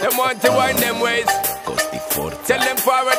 Them want to wind them ways. Tell them forward